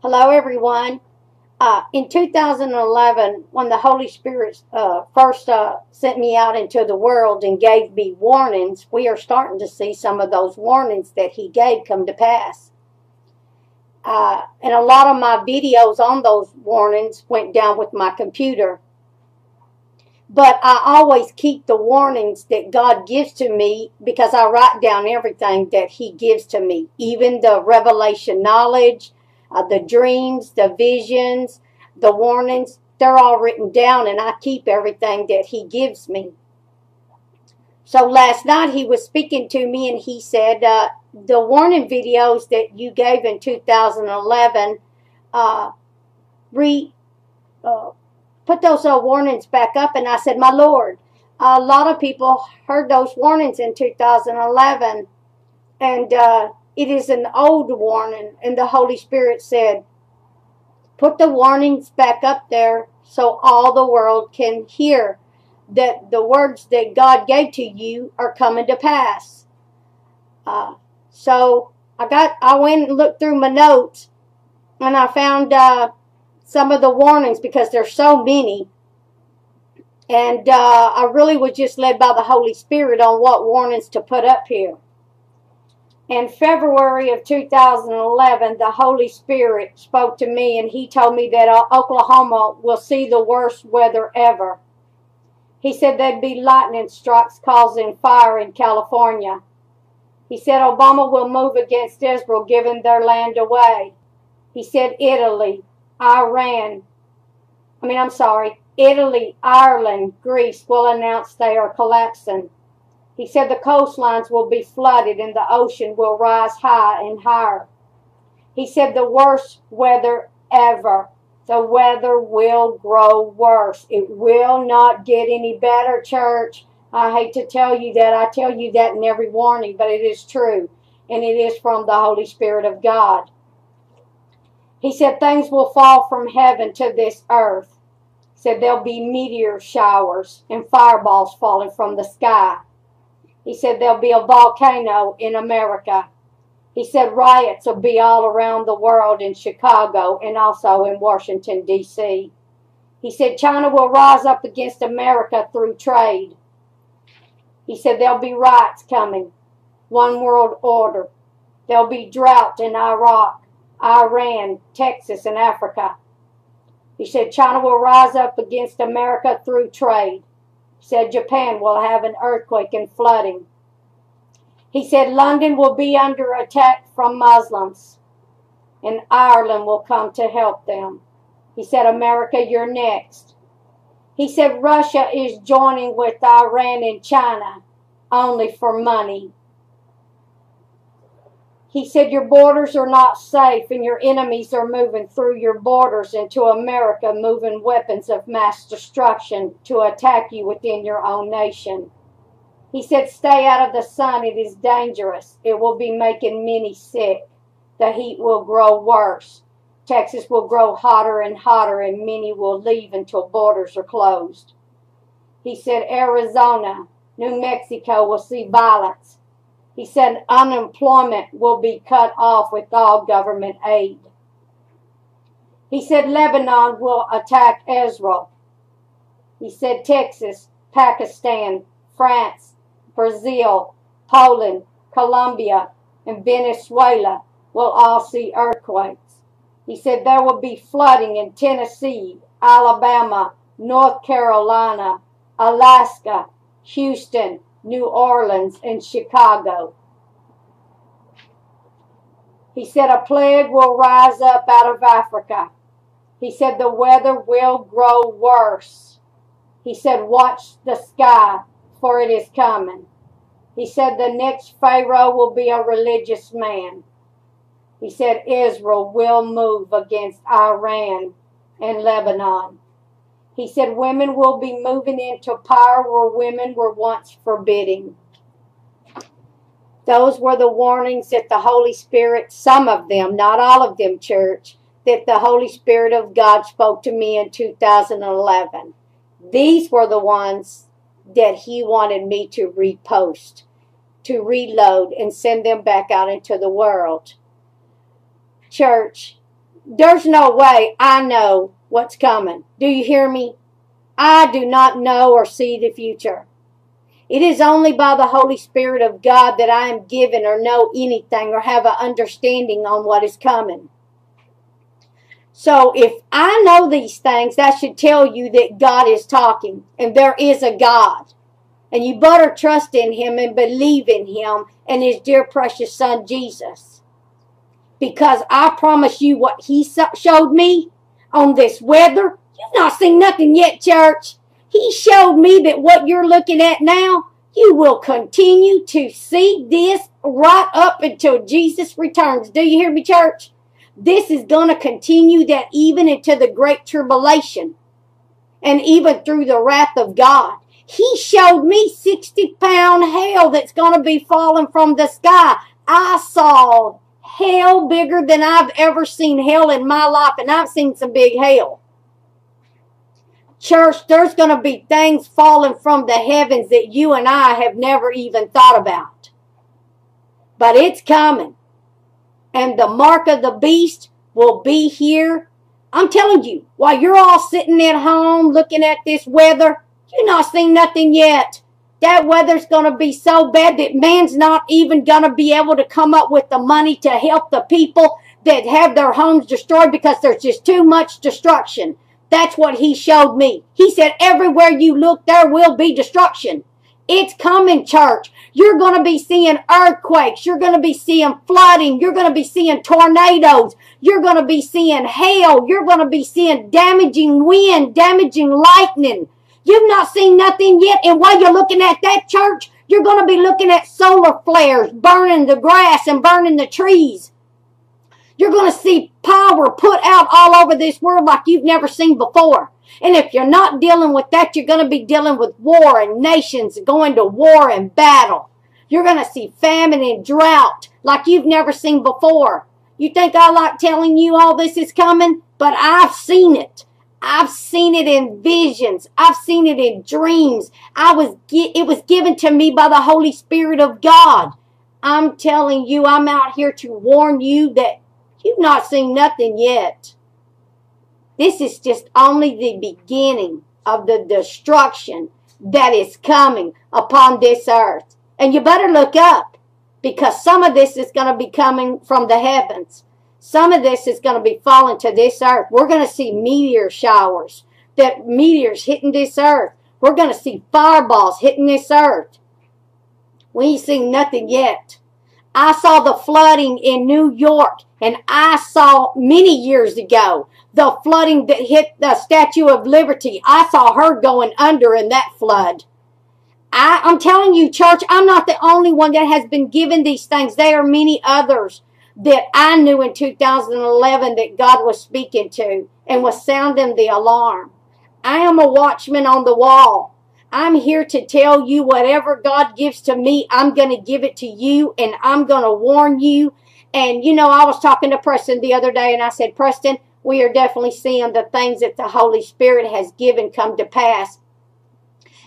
Hello, everyone. Uh, in 2011, when the Holy Spirit uh, first uh, sent me out into the world and gave me warnings, we are starting to see some of those warnings that He gave come to pass. Uh, and a lot of my videos on those warnings went down with my computer. But I always keep the warnings that God gives to me because I write down everything that He gives to me, even the revelation knowledge uh, the dreams, the visions, the warnings, they're all written down and I keep everything that he gives me. So last night he was speaking to me and he said, uh, the warning videos that you gave in 2011, uh, re, uh, put those warnings back up. And I said, my Lord, a lot of people heard those warnings in 2011 and uh, it is an old warning, and the Holy Spirit said, Put the warnings back up there so all the world can hear that the words that God gave to you are coming to pass. Uh, so I got, I went and looked through my notes, and I found uh, some of the warnings because there's so many. And uh, I really was just led by the Holy Spirit on what warnings to put up here in February of 2011, the Holy Spirit spoke to me and he told me that uh, Oklahoma will see the worst weather ever. He said there'd be lightning strikes causing fire in California. He said Obama will move against Israel, giving their land away. He said Italy, Iran, I mean, I'm sorry, Italy, Ireland, Greece will announce they are collapsing. He said the coastlines will be flooded and the ocean will rise high and higher. He said the worst weather ever. The weather will grow worse. It will not get any better, church. I hate to tell you that. I tell you that in every warning, but it is true. And it is from the Holy Spirit of God. He said things will fall from heaven to this earth. He said there'll be meteor showers and fireballs falling from the sky. He said there'll be a volcano in America. He said riots will be all around the world in Chicago and also in Washington, D.C. He said China will rise up against America through trade. He said there'll be riots coming, one world order. There'll be drought in Iraq, Iran, Texas, and Africa. He said China will rise up against America through trade said Japan will have an earthquake and flooding. He said London will be under attack from Muslims and Ireland will come to help them. He said, America, you're next. He said Russia is joining with Iran and China only for money. He said, Your borders are not safe, and your enemies are moving through your borders into America, moving weapons of mass destruction to attack you within your own nation. He said, Stay out of the sun. It is dangerous. It will be making many sick. The heat will grow worse. Texas will grow hotter and hotter, and many will leave until borders are closed. He said, Arizona, New Mexico will see violence he said unemployment will be cut off with all government aid. He said Lebanon will attack Israel. He said Texas, Pakistan, France, Brazil, Poland, Colombia, and Venezuela will all see earthquakes. He said there will be flooding in Tennessee, Alabama, North Carolina, Alaska, Houston, New Orleans, and Chicago. He said a plague will rise up out of Africa. He said the weather will grow worse. He said, watch the sky, for it is coming. He said the next Pharaoh will be a religious man. He said Israel will move against Iran and Lebanon. He said women will be moving into power where women were once forbidding. Those were the warnings that the Holy Spirit, some of them, not all of them, church, that the Holy Spirit of God spoke to me in 2011. These were the ones that He wanted me to repost, to reload, and send them back out into the world. Church, there's no way I know what's coming. Do you hear me? I do not know or see the future. It is only by the Holy Spirit of God that I am given or know anything or have an understanding on what is coming. So if I know these things, that should tell you that God is talking and there is a God. And you better trust in Him and believe in Him and His dear precious Son Jesus. Because I promise you what He showed me on this weather, you've not seen nothing yet, church. He showed me that what you're looking at now, you will continue to see this right up until Jesus returns. Do you hear me, church? This is going to continue that even into the great tribulation and even through the wrath of God. He showed me 60 pound hail that's going to be falling from the sky. I saw hail bigger than I've ever seen hail in my life, and I've seen some big hail. Church, there's going to be things falling from the heavens that you and I have never even thought about. But it's coming. And the mark of the beast will be here. I'm telling you, while you're all sitting at home looking at this weather, you're not seeing nothing yet. That weather's going to be so bad that man's not even going to be able to come up with the money to help the people that have their homes destroyed because there's just too much destruction. That's what he showed me. He said, everywhere you look, there will be destruction. It's coming, church. You're going to be seeing earthquakes. You're going to be seeing flooding. You're going to be seeing tornadoes. You're going to be seeing hail. You're going to be seeing damaging wind, damaging lightning. You've not seen nothing yet. And while you're looking at that church, you're going to be looking at solar flares burning the grass and burning the trees. You're going to see power put out all over this world like you've never seen before. And if you're not dealing with that, you're going to be dealing with war and nations going to war and battle. You're going to see famine and drought like you've never seen before. You think I like telling you all this is coming? But I've seen it. I've seen it in visions. I've seen it in dreams. I was it was given to me by the Holy Spirit of God. I'm telling you, I'm out here to warn you that You've not seen nothing yet. This is just only the beginning of the destruction that is coming upon this earth. And you better look up because some of this is going to be coming from the heavens. Some of this is going to be falling to this earth. We're going to see meteor showers, that meteors hitting this earth. We're going to see fireballs hitting this earth. We ain't seen nothing yet. I saw the flooding in New York and I saw many years ago the flooding that hit the Statue of Liberty. I saw her going under in that flood. I, I'm telling you, church, I'm not the only one that has been given these things. There are many others that I knew in 2011 that God was speaking to and was sounding the alarm. I am a watchman on the wall. I'm here to tell you whatever God gives to me, I'm going to give it to you and I'm going to warn you and, you know, I was talking to Preston the other day and I said, Preston, we are definitely seeing the things that the Holy Spirit has given come to pass.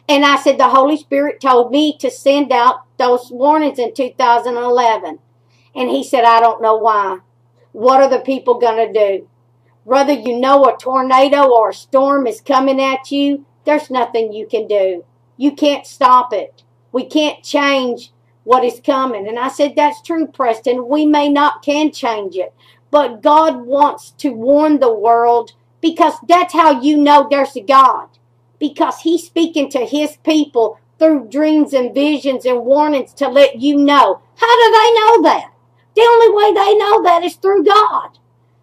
And I said, the Holy Spirit told me to send out those warnings in 2011. And he said, I don't know why. What are the people going to do? Whether you know a tornado or a storm is coming at you, there's nothing you can do. You can't stop it. We can't change what is coming. And I said, that's true, Preston. We may not can change it, but God wants to warn the world because that's how you know there's a God. Because he's speaking to his people through dreams and visions and warnings to let you know. How do they know that? The only way they know that is through God.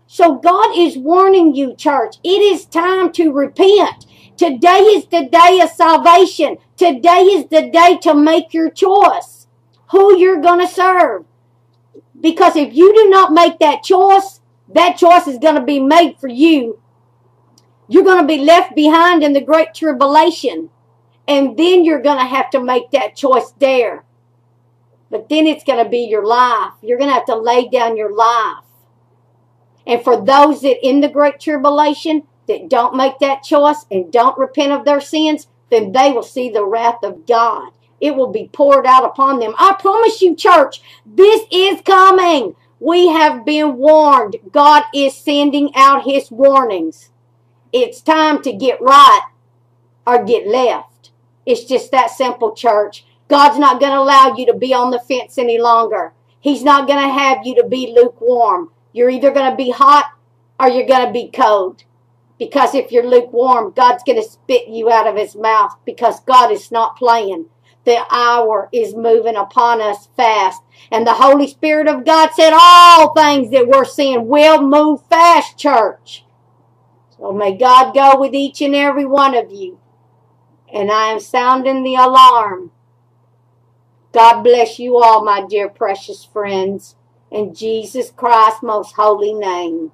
So God is warning you, church. It is time to repent. Today is the day of salvation. Today is the day to make your choice who you're going to serve. Because if you do not make that choice, that choice is going to be made for you. You're going to be left behind in the great tribulation. And then you're going to have to make that choice there. But then it's going to be your life. You're going to have to lay down your life. And for those that in the great tribulation that don't make that choice and don't repent of their sins, then they will see the wrath of God it will be poured out upon them. I promise you, church, this is coming. We have been warned. God is sending out his warnings. It's time to get right or get left. It's just that simple, church. God's not going to allow you to be on the fence any longer. He's not going to have you to be lukewarm. You're either going to be hot or you're going to be cold. Because if you're lukewarm, God's going to spit you out of his mouth because God is not playing. The hour is moving upon us fast. And the Holy Spirit of God said all things that we're seeing will move fast, church. So may God go with each and every one of you. And I am sounding the alarm. God bless you all, my dear precious friends. In Jesus Christ's most holy name.